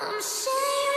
I'm ashamed.